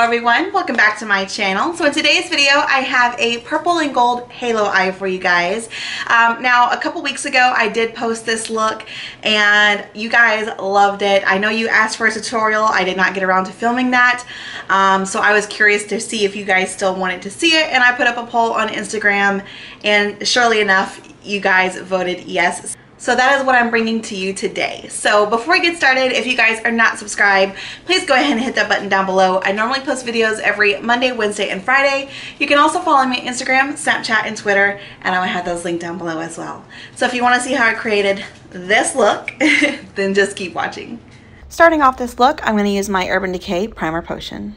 Hello everyone, welcome back to my channel. So in today's video, I have a purple and gold halo eye for you guys. Um, now, a couple weeks ago, I did post this look and you guys loved it. I know you asked for a tutorial. I did not get around to filming that. Um, so I was curious to see if you guys still wanted to see it and I put up a poll on Instagram and surely enough, you guys voted yes. So that is what I'm bringing to you today. So before we get started, if you guys are not subscribed, please go ahead and hit that button down below. I normally post videos every Monday, Wednesday, and Friday. You can also follow me on Instagram, Snapchat, and Twitter, and I will have those linked down below as well. So if you want to see how I created this look, then just keep watching. Starting off this look, I'm going to use my Urban Decay Primer Potion.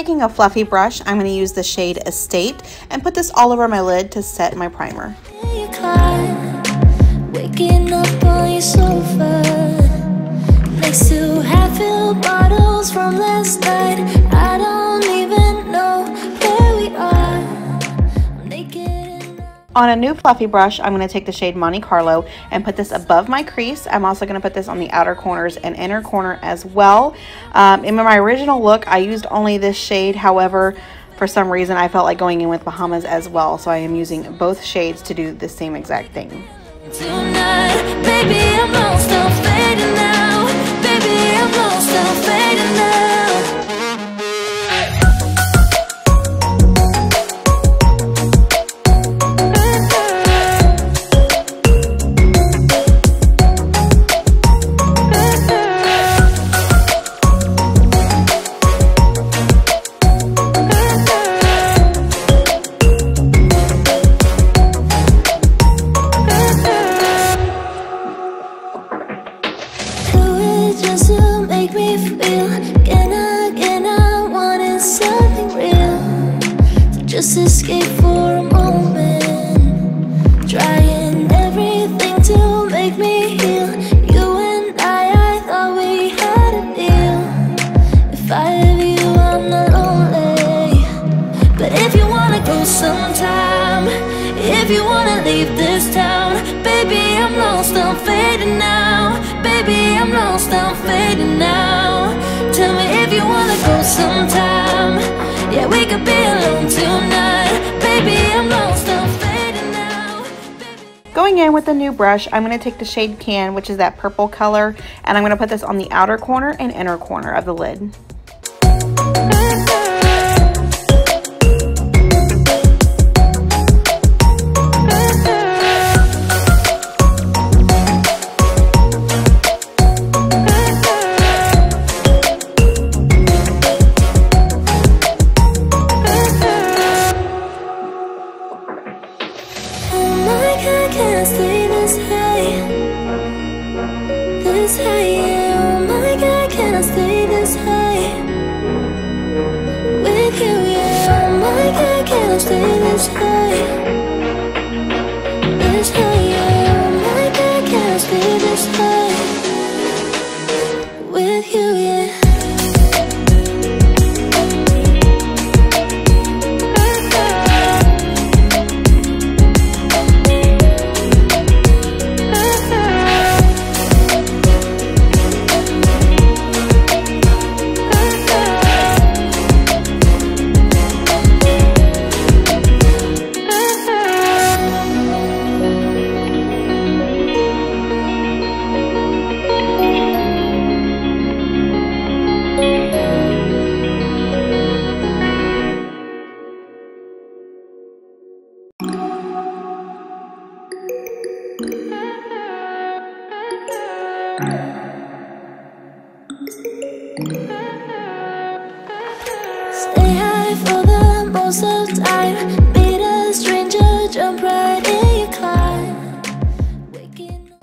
Taking a fluffy brush, I'm going to use the shade Estate and put this all over my lid to set my primer. Next to half-filled bottles from last night on a new fluffy brush, I'm going to take the shade Monte Carlo and put this above my crease. I'm also going to put this on the outer corners and inner corner as well. Um, in my original look, I used only this shade. However, for some reason, I felt like going in with Bahamas as well. So I am using both shades to do the same exact thing. Tonight, baby, just escape for a moment. Trying everything to make me heal. You and I, I thought we had a deal. If I have you, I'm not lonely. But if you wanna go sometime If you wanna leave this town Baby, I'm lost, I'm fading now Baby, I'm lost, I'm fading now. Tell me if you wanna go sometime. Yeah, we could be alone tonight. Baby, I'm lost, I'm fading now. Going in with a new brush, I'm going to take the shade Cannes, which is that purple color, and I'm going to put this on the outer corner and inner corner of the lid.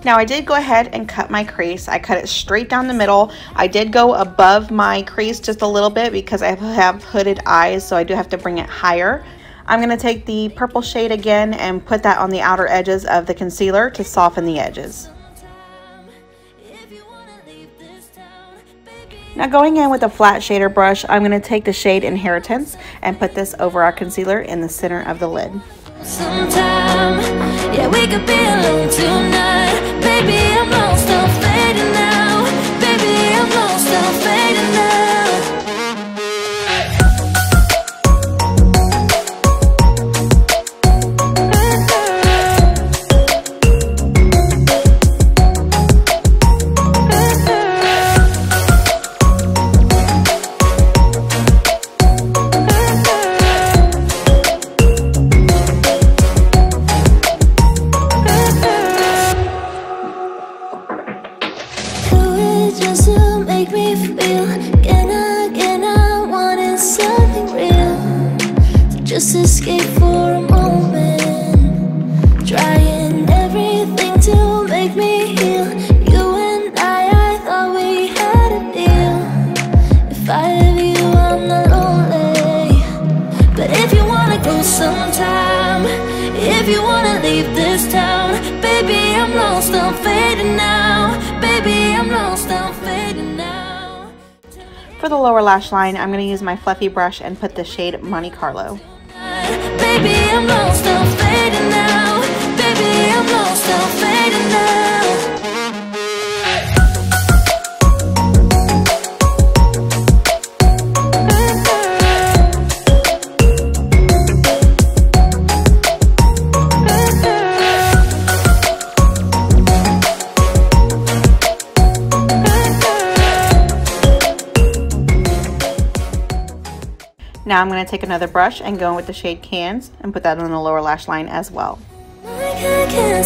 Now I did go ahead and cut my crease. I cut it straight down the middle. I did go above my crease just a little bit because I have hooded eyes, so I do have to bring it higher. I'm going to take the purple shade again and put that on the outer edges of the concealer to soften the edges. Now going in with a flat shader brush, I'm going to take the shade Inheritance and put this over our concealer in the center of the lid. Sometime, yeah, escape for a moment. Trying everything to make me heal. You and I, I thought we had a deal. If I wanna go sometime If you wanna leave this town Baby, I'm now. Baby, I'm now. For the lower lash line, I'm going to use my fluffy brush and put the shade Monte Carlo. Baby, I'm lost, I'm fading now. Baby, I'm lost, I'm fading now Now I'm going to take another brush and go in with the shade Cannes and put that on the lower lash line as well. Like I can't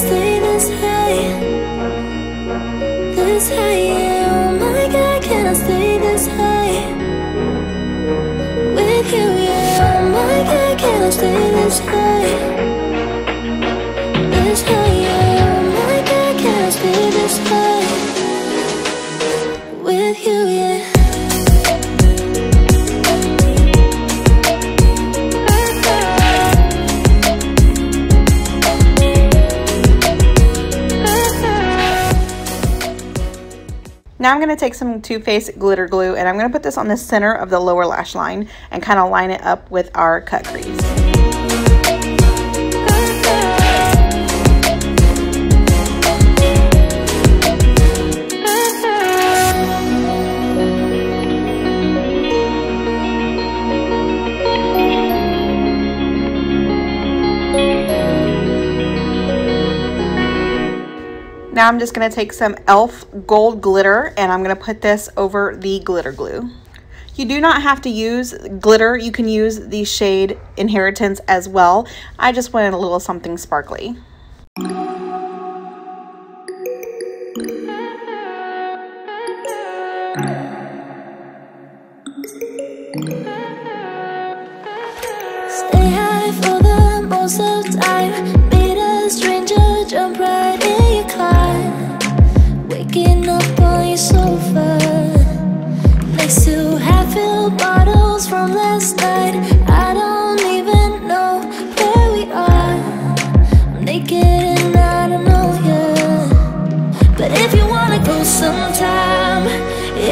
Now I'm going to take some Too Faced glitter glue and I'm going to put this on the center of the lower lash line and kind of line it up with our cut crease. Now I'm just going to take some e.l.f. gold glitter and I'm going to put this over the glitter glue. You do not have to use glitter. You can use the shade Inheritance as well. I just wanted a little something sparkly.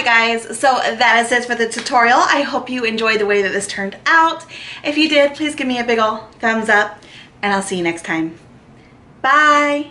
Alright guys, so that is it for the tutorial. I hope you enjoyed the way that this turned out. If you did, please give me a big ol' thumbs up and I'll see you next time. Bye!